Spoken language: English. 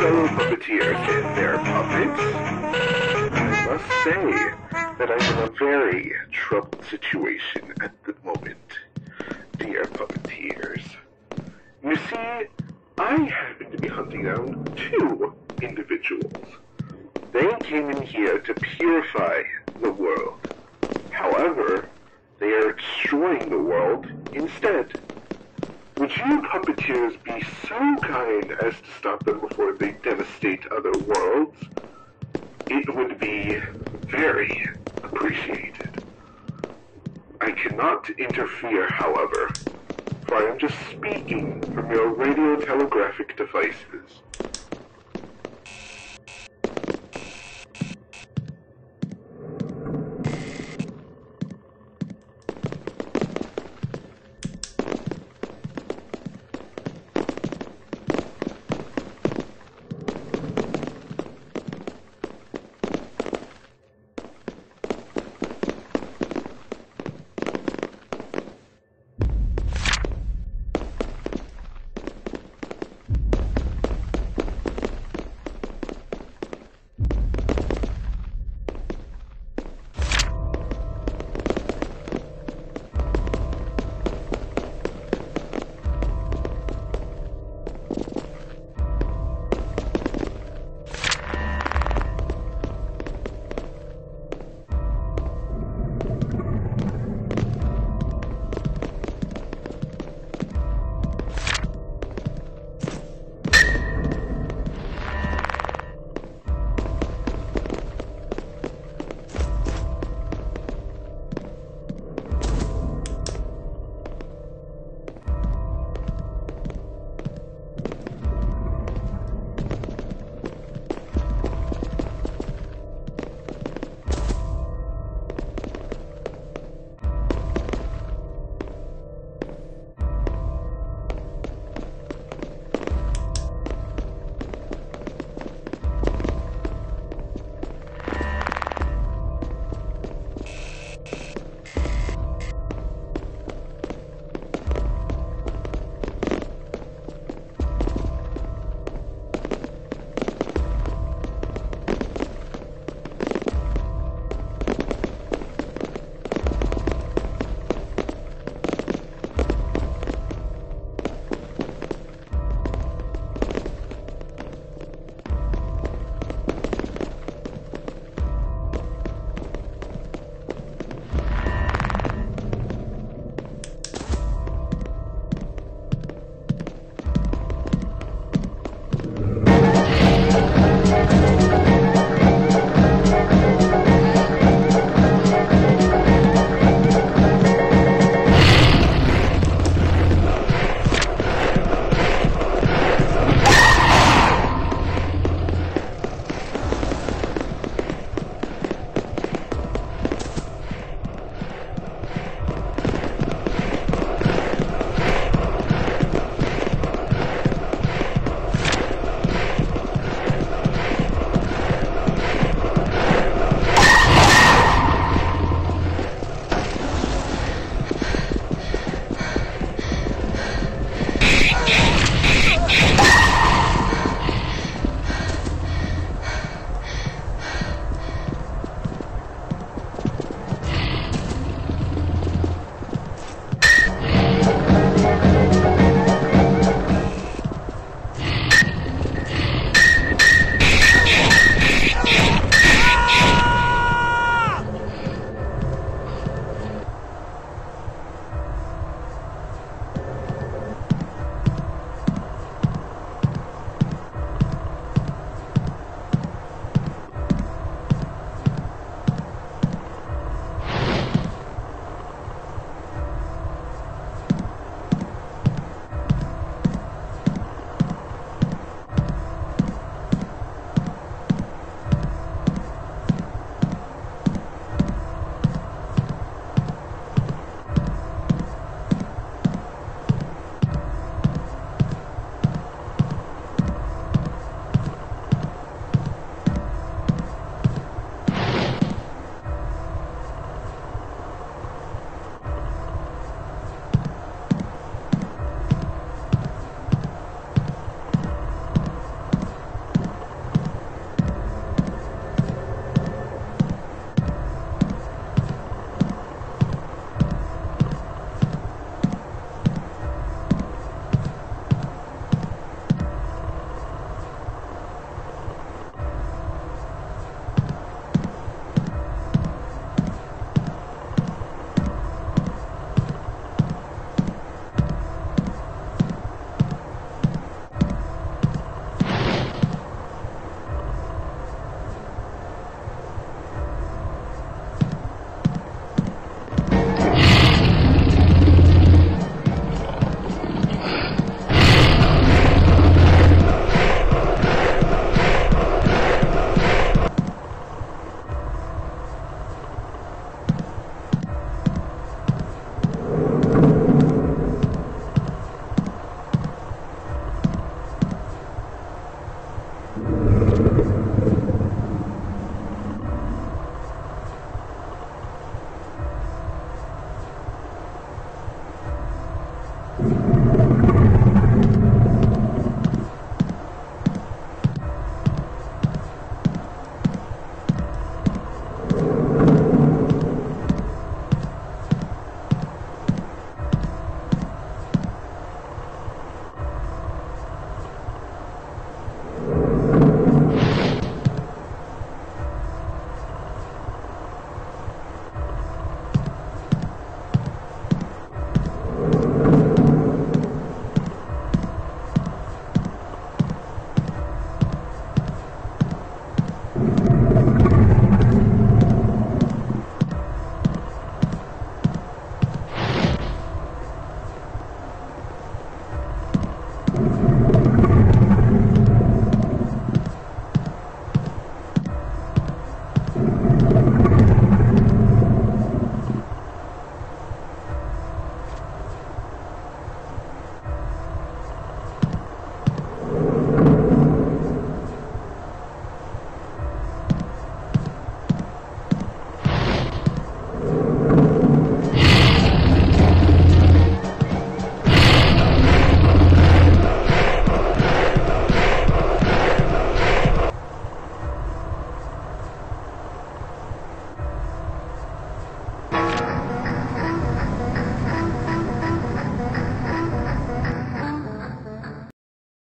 fellow puppeteers and their puppets, I must say that I'm in a very troubled situation at the moment, dear puppeteers. You see, I happen to be hunting down two individuals. They came in here to purify the world. However, they are destroying the world instead. Would you puppeteers be so kind as to stop them before they devastate other worlds? It would be very appreciated. I cannot interfere, however, for I am just speaking from your radio telegraphic devices.